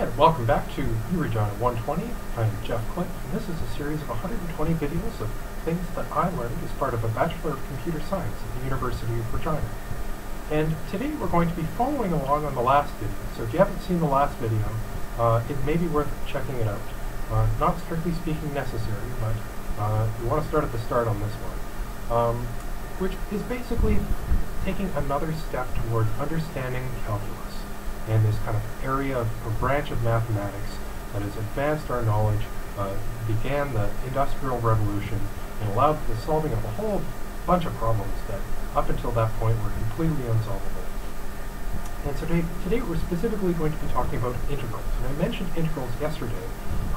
And welcome back to URegina 120. I'm Jeff Cliff, and this is a series of 120 videos of things that I learned as part of a Bachelor of Computer Science at the University of Regina. And today we're going to be following along on the last video, so if you haven't seen the last video, uh, it may be worth checking it out. Uh, not strictly speaking necessary, but uh, you want to start at the start on this one. Um, which is basically taking another step towards understanding calculus and this kind of area of, or branch of mathematics that has advanced our knowledge, uh, began the Industrial Revolution, and allowed the solving of a whole bunch of problems that up until that point were completely unsolvable. And so today, today we're specifically going to be talking about integrals. And I mentioned integrals yesterday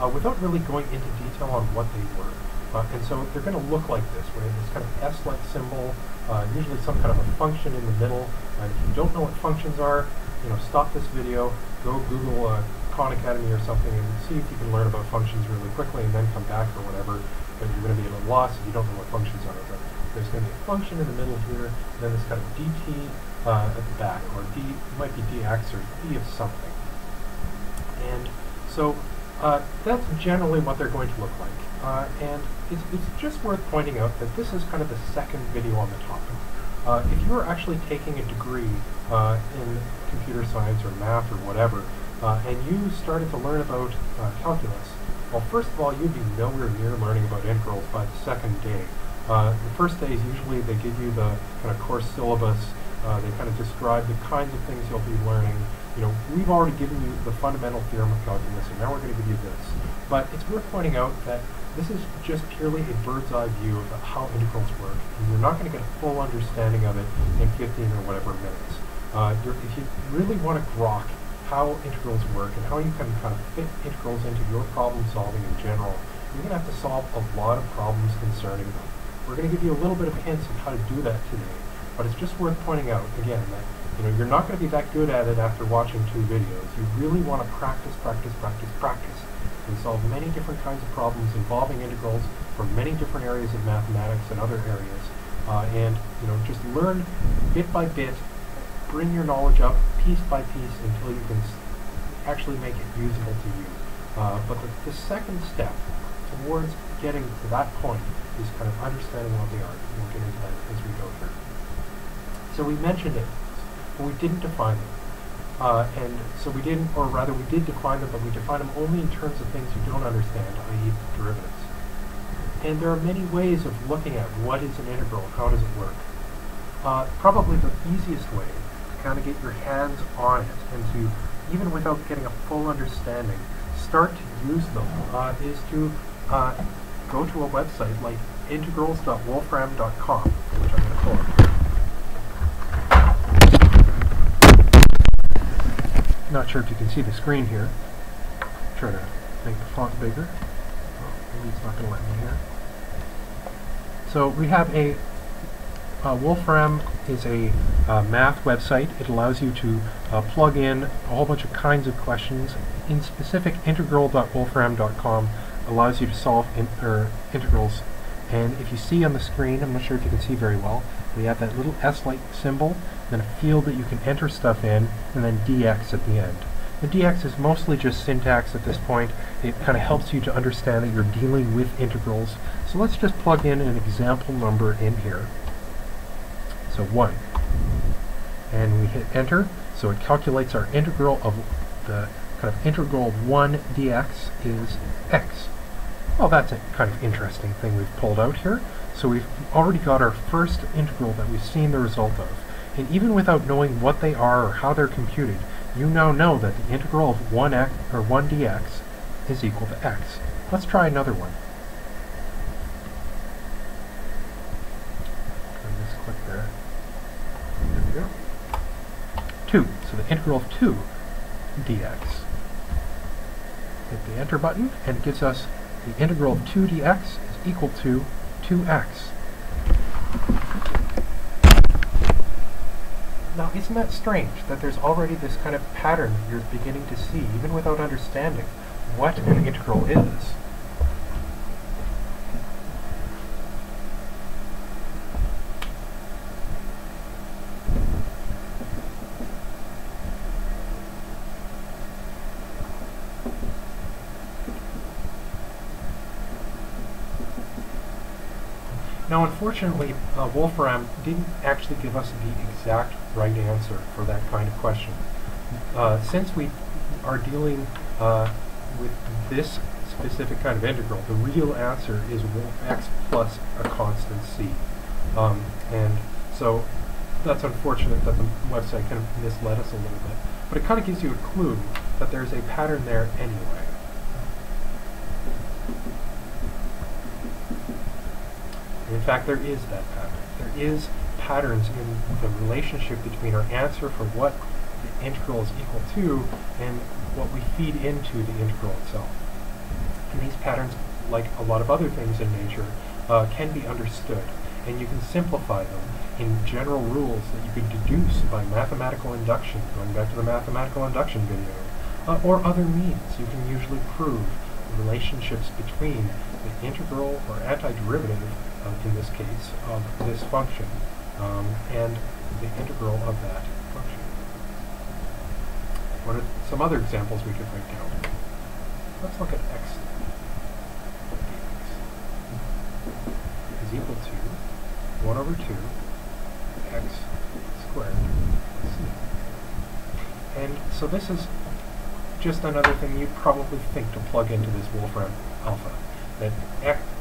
uh, without really going into detail on what they were. Uh, and so they're going to look like this, where this kind of S-like symbol, uh, usually some kind of a function in the middle. And if you don't know what functions are, you know, stop this video, go Google uh, Khan Academy or something, and see if you can learn about functions really quickly, and then come back or whatever. But you're going to be at a loss if you don't know what functions are. But there's going to be a function in the middle here, and then this kind of dt uh, at the back, or d it might be dx or d of something. And so uh, that's generally what they're going to look like. Uh, and it's, it's just worth pointing out that this is kind of the second video on the topic. Uh, if you are actually taking a degree uh, in computer science or math or whatever, uh, and you started to learn about uh, calculus, well, first of all, you'd be nowhere near learning about integrals by the second day. Uh, the first days, usually they give you the kind of course syllabus, they kind of describe the kinds of things you'll be learning, you know, we've already given you the fundamental theorem of calculus, and now we're going to give you this. But it's worth pointing out that this is just purely a bird's eye view of how integrals work, and you're not going to get a full understanding of it in 15 or whatever minutes. Uh, if you really want to grok how integrals work and how you can kind of fit integrals into your problem solving in general, you're going to have to solve a lot of problems concerning them. We're going to give you a little bit of hints of how to do that today, but it's just worth pointing out, again, that you know, you're not going to be that good at it after watching two videos. You really want to practice, practice, practice, practice, and solve many different kinds of problems involving integrals from many different areas of mathematics and other areas. Uh, and, you know, just learn bit by bit, bring your knowledge up piece by piece until you can actually make it usable to you. Uh, but the, the second step towards getting to that point is kind of understanding what they are. We'll get into that as we go through. So we mentioned it but we didn't define them. Uh, and so we didn't, or rather we did define them, but we define them only in terms of things you don't understand, i.e. derivatives. And there are many ways of looking at what is an integral, how does it work. Uh, probably the easiest way to kind of get your hands on it and to, even without getting a full understanding, start to use them uh, is to uh, go to a website like integrals.wolfram.com, which I'm going to pull up. Not sure if you can see the screen here. Try to make the font bigger. Oh, maybe it's not going to let me here. So we have a uh, Wolfram is a uh, math website. It allows you to uh, plug in a whole bunch of kinds of questions. In specific, integral.wolfram.com allows you to solve in, integrals. And if you see on the screen, I'm not sure if you can see very well, we have that little S-like symbol then a field that you can enter stuff in, and then dx at the end. The dx is mostly just syntax at this point. It kind of helps you to understand that you're dealing with integrals. So let's just plug in an example number in here. So 1. And we hit enter, so it calculates our integral of the kind of integral of 1 dx is x. Well, that's a kind of interesting thing we've pulled out here. So we've already got our first integral that we've seen the result of. And even without knowing what they are or how they're computed, you now know that the integral of 1x or 1 dx is equal to x. Let's try another one. Just click there. There we go. 2. So the integral of 2 dx. Hit the enter button and it gives us the integral of 2 dx is equal to 2x. Now, isn't that strange that there's already this kind of pattern you're beginning to see, even without understanding what an integral is? Now, unfortunately, uh, Wolfram didn't actually give us the exact right answer for that kind of question. Uh, since we are dealing uh, with this specific kind of integral, the real answer is x plus a constant c. Um, and so that's unfortunate that the website kind of misled us a little bit. But it kind of gives you a clue that there's a pattern there anyway. In fact, there is that pattern. There is patterns in the relationship between our answer for what the integral is equal to and what we feed into the integral itself. And these patterns, like a lot of other things in nature, uh, can be understood, and you can simplify them in general rules that you can deduce by mathematical induction, going back to the mathematical induction video, uh, or other means. You can usually prove relationships between the integral or antiderivative, in this case, of this function, um, and the integral of that function. What are some other examples we could write down? Let's look at x dx is equal to 1 over 2 x squared c. And so this is just another thing you'd probably think to plug into this Wolfram alpha. That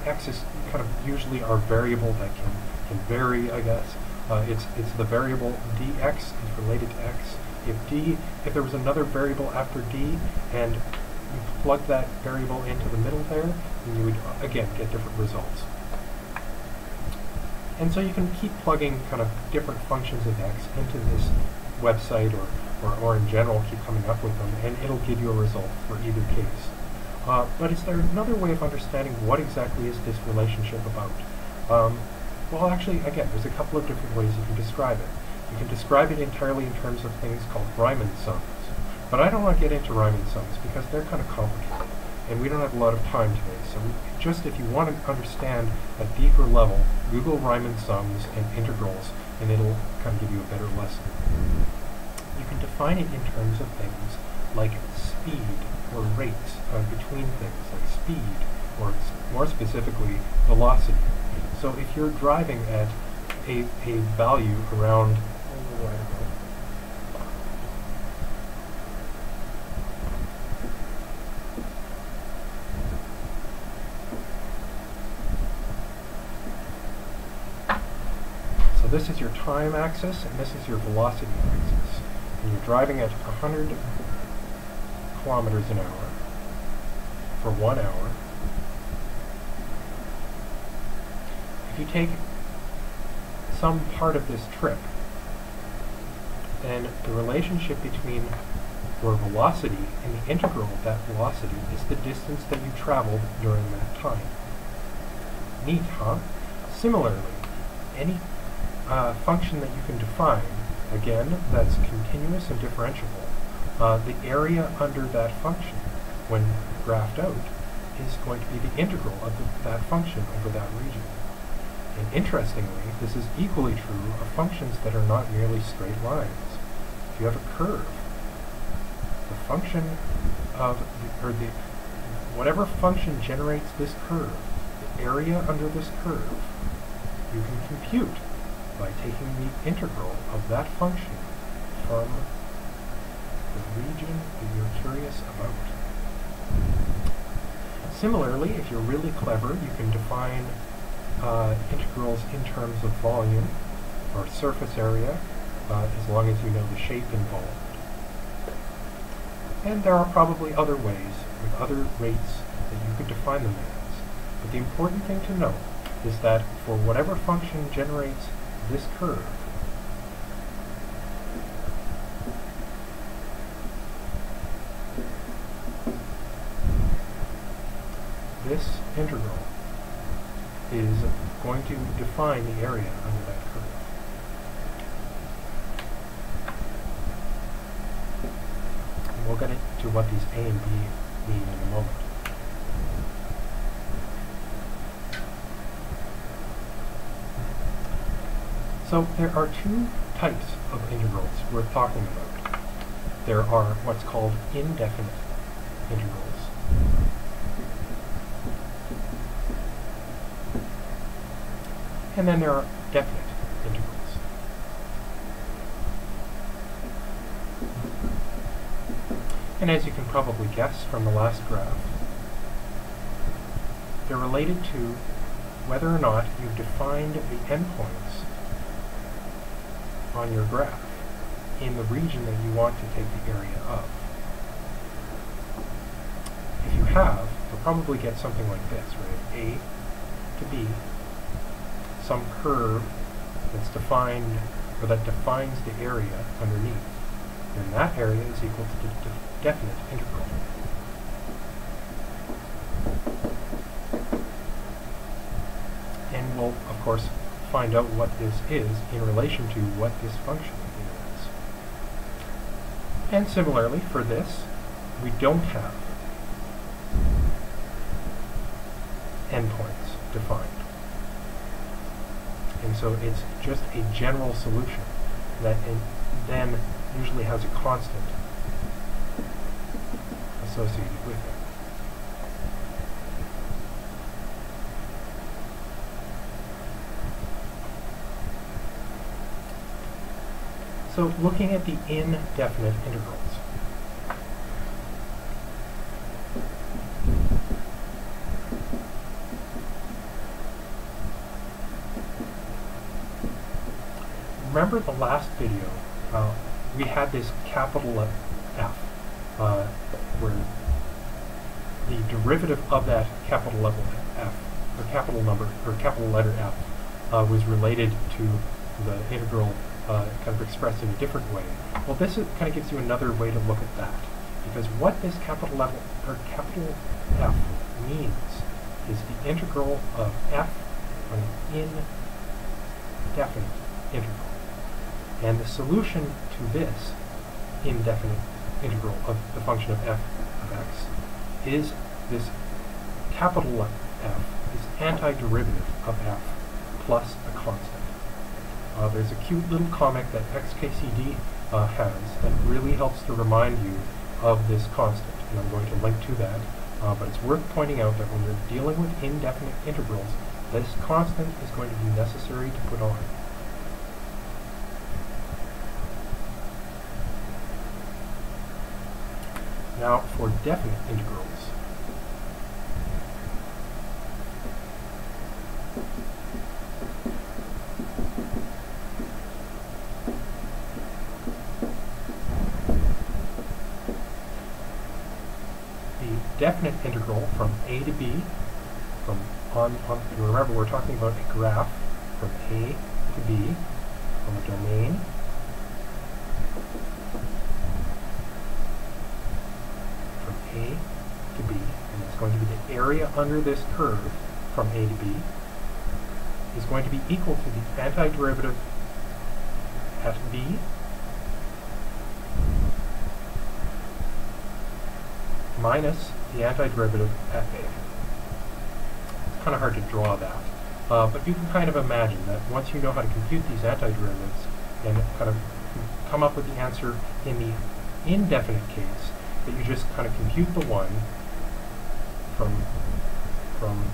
x, is kind of usually our variable that can, can vary, I guess. Uh, it's, it's the variable dx is related to x. If d, if there was another variable after d, and you plug that variable into the middle there, then you would, again, get different results. And so you can keep plugging kind of different functions of x into this website or, or, or in general keep coming up with them, and it'll give you a result for either case. Uh, but is there another way of understanding what exactly is this relationship about? Um, well, actually, again, there's a couple of different ways you can describe it. You can describe it entirely in terms of things called Riemann sums. But I don't want to get into Riemann sums because they're kind of complicated, and we don't have a lot of time today. So just if you want to understand a deeper level, Google Riemann sums and integrals, and it'll kind of give you a better lesson. You can define it in terms of things like speed or rates uh, between things, like speed, or more specifically, velocity. So if you're driving at a, a value around So this is your time axis, and this is your velocity axis. And you're driving at 100 kilometers an hour for one hour. If you take some part of this trip, then the relationship between your velocity and the integral of that velocity is the distance that you traveled during that time. Neat, huh? Similarly, any uh, function that you can define, again, that's continuous and differentiable, uh, the area under that function, when graphed out, is going to be the integral of the, that function over that region. And interestingly, this is equally true of functions that are not merely straight lines. If you have a curve, the function of, the, or the, whatever function generates this curve, the area under this curve, you can compute by taking the integral of that function from the region that you're curious about. Similarly, if you're really clever, you can define uh, integrals in terms of volume or surface area, uh, as long as you know the shape involved. And there are probably other ways, with other rates, that you could define them as. But the important thing to know is that for whatever function generates this curve, this integral is going to define the area under that curve. And we'll get into what these A and B mean in a moment. So there are two types of integrals worth talking about. There are what's called indefinite integrals. And then there are definite integrals. And as you can probably guess from the last graph, they're related to whether or not you've defined the endpoints on your graph in the region that you want to take the area of. If you have, you'll probably get something like this, right? A to B, some curve that's defined, or that defines the area underneath. And that area is equal to the definite integral. And we'll, of course, find out what this is in relation to what this function is. And similarly, for this, we don't have endpoints defined. And so it's just a general solution that then usually has a constant associated with it. So looking at the indefinite integrals. Remember the last video, uh, we had this capital F, uh, where the derivative of that capital level F, or capital number, or capital letter F, uh, was related to the integral uh, kind of expressed in a different way. Well, this is, kind of gives you another way to look at that. Because what this capital level, or capital F means is the integral of f an indefinite integral. And the solution to this indefinite integral of the function of f of x is this capital F, this antiderivative of f plus a constant. Uh, there's a cute little comic that XKCD uh, has that really helps to remind you of this constant, and I'm going to link to that. Uh, but it's worth pointing out that when you're dealing with indefinite integrals, this constant is going to be necessary to put on. Now, for definite integrals, The definite integral from a to b, from on, on remember we're talking about a graph from a to b, from a domain from a to b, and it's going to be the area under this curve from a to b, is going to be equal to the antiderivative FB minus the antiderivative FA. It's kind of hard to draw that. Uh, but you can kind of imagine that once you know how to compute these antiderivatives and kind of come up with the answer in the indefinite case, that you just kind of compute the one from, from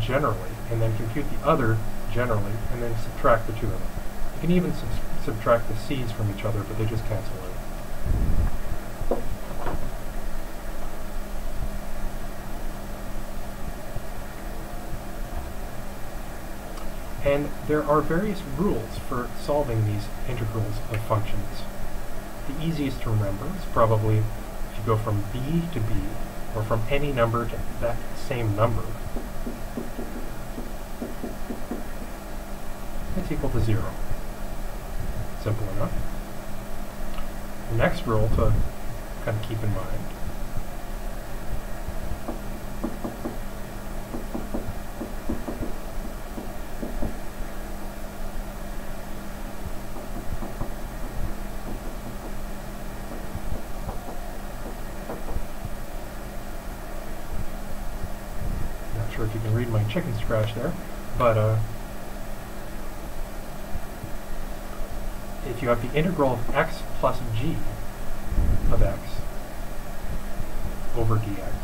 generally, and then compute the other generally, and then subtract the two of them. You can even sub subtract the c's from each other, but they just cancel out. And there are various rules for solving these integrals of functions. The easiest to remember is probably if you go from b to b, or from any number to that same number, it's equal to zero. Simple enough. The next rule to kind of keep in mind sure if you can read my chicken there, but uh, if you have the integral of x plus g of x over dx,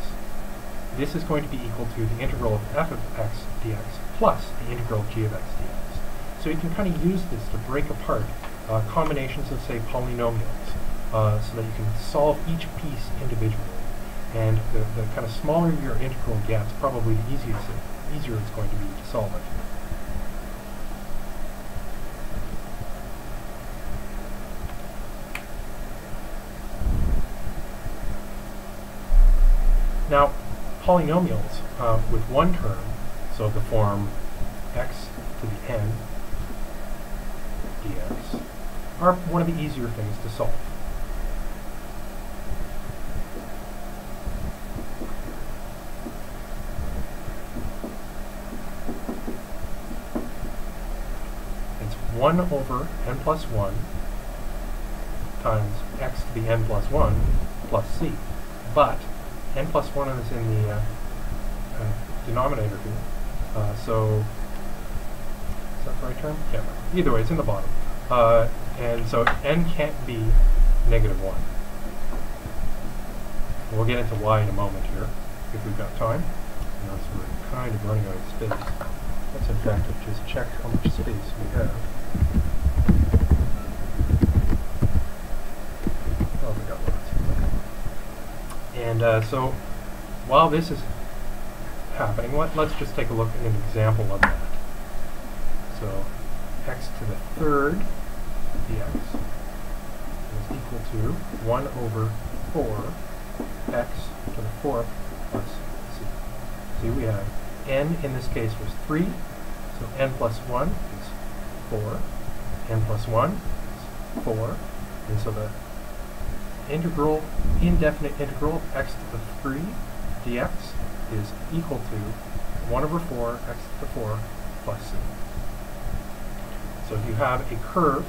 this is going to be equal to the integral of f of x dx plus the integral of g of x dx. so you can kind of use this to break apart uh, combinations of, say, polynomials, uh, so that you can solve each piece individually. And the, the kind of smaller your integral gets, probably the easier, easier it's going to be to solve it. Now, polynomials uh, with one term, so the form x to the n dx, are one of the easier things to solve. It's 1 over n plus 1 times x to the n plus 1 plus c. But n plus 1 is in the uh, uh, denominator here. Uh, so, is that the right term? Yeah. Either way, it's in the bottom. Uh, and so n can't be negative 1. We'll get into why in a moment here, if we've got time. We're kind of running out of space. Let's in fact just check how much space we have. Oh, we got lots. And uh, so, while this is happening, let, let's just take a look at an example of that. So, x to the third dx is equal to 1 over 4 x to the fourth plus c. See, we have n in this case was 3, so n plus 1 is 4, n plus 1 is 4, and so the integral, indefinite integral of x to the 3 dx is equal to 1 over 4 x to the 4 plus c. So if you have a curve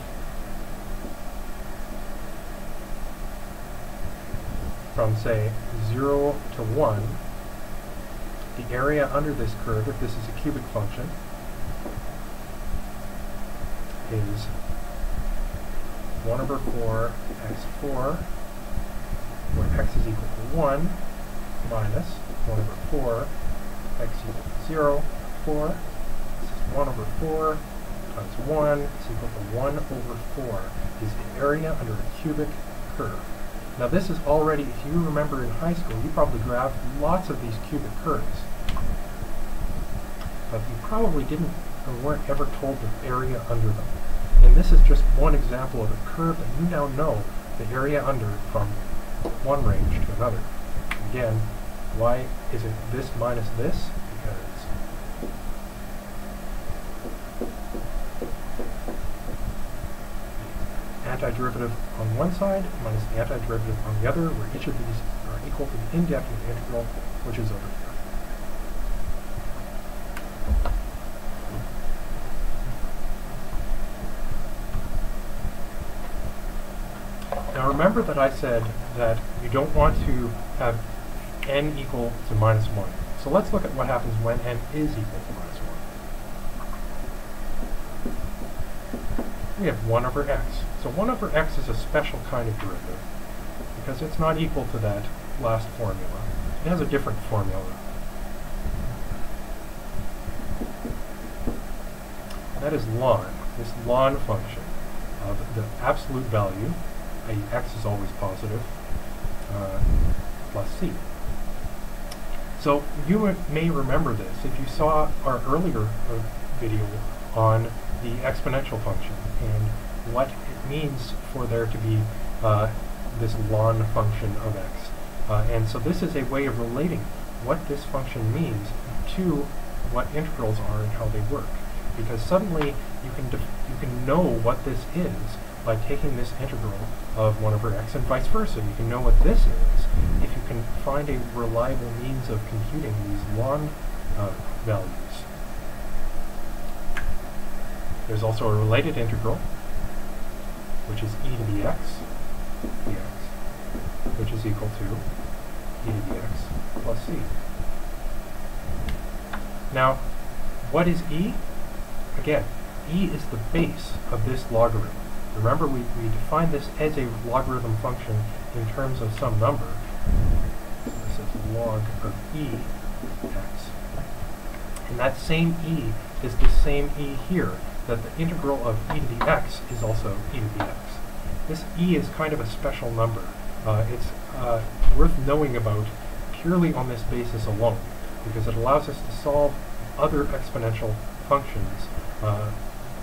from, say, 0 to 1, the area under this curve, if this is a cubic function, is 1 over 4 x4, where x is equal to 1, minus 1 over 4, x equal to 0, 4, this is 1 over 4, times 1 is equal to 1 over 4 is the area under a cubic curve. Now this is already, if you remember in high school, you probably graphed lots of these cubic curves. But you probably didn't or weren't ever told the area under them. And this is just one example of a curve that you now know the area under from one range to another. Again, why is it this minus this? Because antiderivative on one side minus the antiderivative on the other, where each of these are equal to the indefinite integral, which is over here. Remember that I said that you don't want to have n equal to minus 1. So let's look at what happens when n is equal to minus 1. We have 1 over x. So 1 over x is a special kind of derivative because it's not equal to that last formula. It has a different formula. That is ln, this ln function of the absolute value, i.e. x is always positive, uh, plus c. So you may remember this if you saw our earlier uh, video on the exponential function and what it means for there to be uh, this ln function of x. Uh, and so this is a way of relating what this function means to what integrals are and how they work. Because suddenly you can you can know what this is by taking this integral of 1 over x and vice versa. You can know what this is if you can find a reliable means of computing these ln uh, values. There's also a related integral which is e to the x dx, which is equal to e to the x plus c. Now, what is e? Again, e is the base of this logarithm. Remember, we, we define this as a logarithm function in terms of some number. So this is log of e x. And that same e is the same e here. that the integral of e to the x is also e to the x. This e is kind of a special number. Uh, it's uh, worth knowing about purely on this basis alone, because it allows us to solve other exponential functions uh,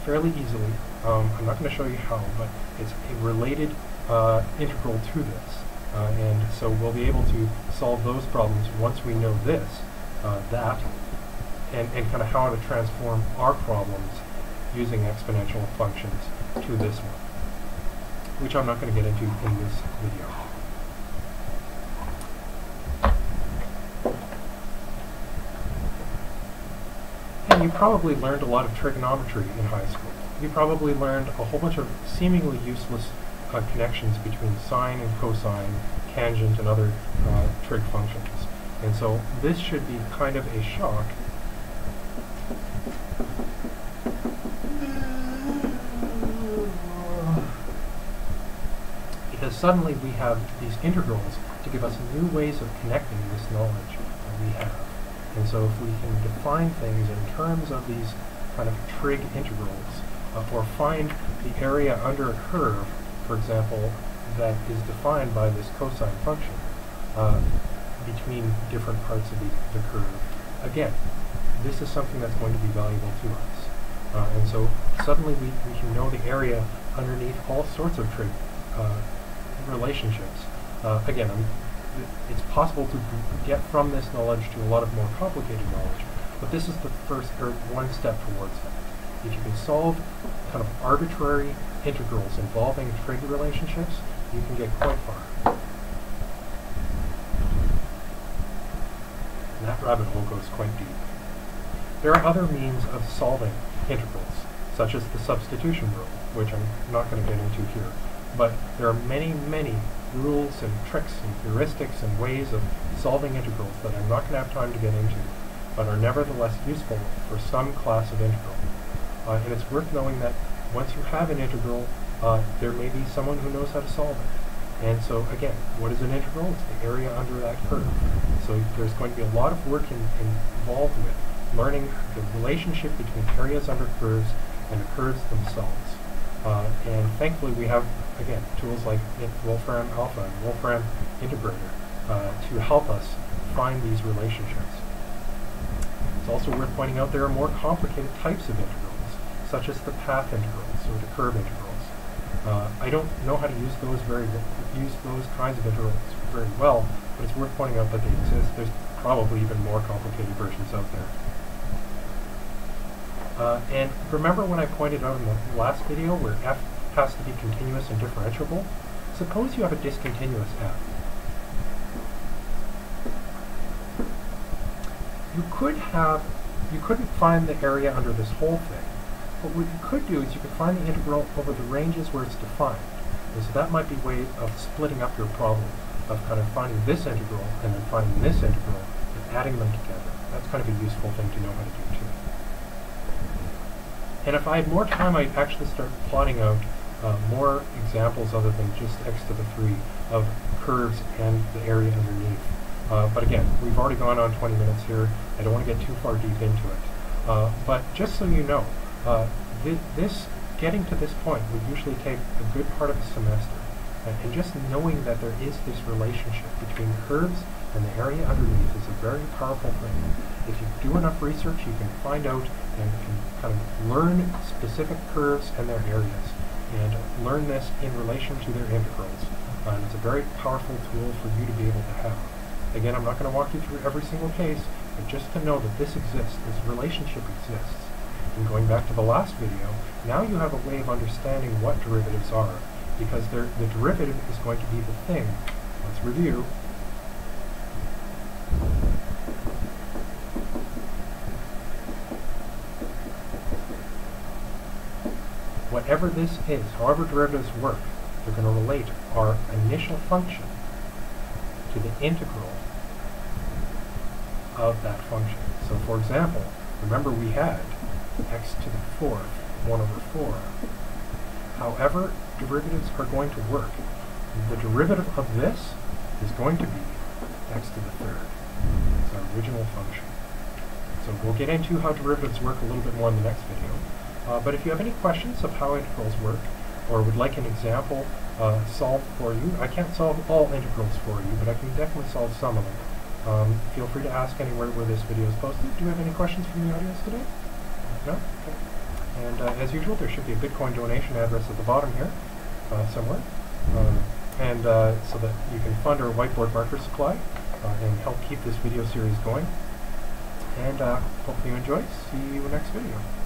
fairly easily. Um, I'm not going to show you how, but it's a related uh, integral to this. Uh, and so we'll be able to solve those problems once we know this, uh, that, and, and kind of how to transform our problems using exponential functions to this one, which I'm not going to get into in this video. You probably learned a lot of trigonometry in high school. You probably learned a whole bunch of seemingly useless uh, connections between sine and cosine, tangent, and other uh, trig functions. And so this should be kind of a shock because suddenly we have these integrals to give us new ways of connecting this knowledge that we have. And so if we can define things in terms of these kind of trig integrals, uh, or find the area under a curve, for example, that is defined by this cosine function uh, between different parts of the, the curve, again, this is something that's going to be valuable to us. Uh, and so suddenly we, we can know the area underneath all sorts of trig uh, relationships. Uh, again, I'm it's possible to get from this knowledge to a lot of more complicated knowledge, but this is the first, or one step towards that. If you can solve kind of arbitrary integrals involving trig relationships, you can get quite far. And that rabbit hole goes quite deep. There are other means of solving integrals, such as the substitution rule, which I'm not going to get into here. But there are many, many rules and tricks and heuristics and ways of solving integrals that I'm not going to have time to get into, but are nevertheless useful for some class of integral. Uh, and it's worth knowing that once you have an integral, uh, there may be someone who knows how to solve it. And so again, what is an integral? It's the area under that curve. So there's going to be a lot of work in, in involved with learning the relationship between areas under curves and the curves themselves. Uh, and thankfully we have, again, tools like Wolfram Alpha and Wolfram Integrator uh, to help us find these relationships. It's also worth pointing out there are more complicated types of integrals, such as the path integrals or the curve integrals. Uh, I don't know how to use those very use those kinds of integrals very well, but it's worth pointing out that they exist. There's probably even more complicated versions out there. Uh, and remember when I pointed out in the last video where f has to be continuous and differentiable? Suppose you have a discontinuous f. You could have, you couldn't find the area under this whole thing, but what you could do is you could find the integral over the ranges where it's defined. And so that might be a way of splitting up your problem, of kind of finding this integral and then finding this integral and adding them together. That's kind of a useful thing to know how to do too. And if I had more time, I'd actually start plotting out uh, more examples other than just x to the 3 of curves and the area underneath. Uh, but again, we've already gone on 20 minutes here. I don't want to get too far deep into it. Uh, but just so you know, uh, th this getting to this point would usually take a good part of a semester. and just knowing that there is this relationship between curves and the area underneath is a very powerful thing. If you do enough research, you can find out and can kind of learn specific curves and their areas, and learn this in relation to their integrals. And it's a very powerful tool for you to be able to have. Again, I'm not going to walk you through every single case, but just to know that this exists, this relationship exists. And going back to the last video, now you have a way of understanding what derivatives are, because the derivative is going to be the thing. Let's review. Whatever this is, however derivatives work, they're going to relate our initial function to the integral of that function. So for example, remember we had x to the fourth, 1 over 4. However derivatives are going to work, the derivative of this is going to be x to the third. It's our original function. So we'll get into how derivatives work a little bit more in the next video. Uh, but if you have any questions of how integrals work, or would like an example uh, solved for you, I can't solve all integrals for you, but I can definitely solve some of them. Um, feel free to ask anywhere where this video is posted. Do you have any questions from the audience today? No? Okay. And uh, as usual, there should be a Bitcoin donation address at the bottom here, uh, somewhere. Uh, and uh, so that you can fund our whiteboard marker supply and help keep this video series going. And uh, hope you enjoy. See you next video.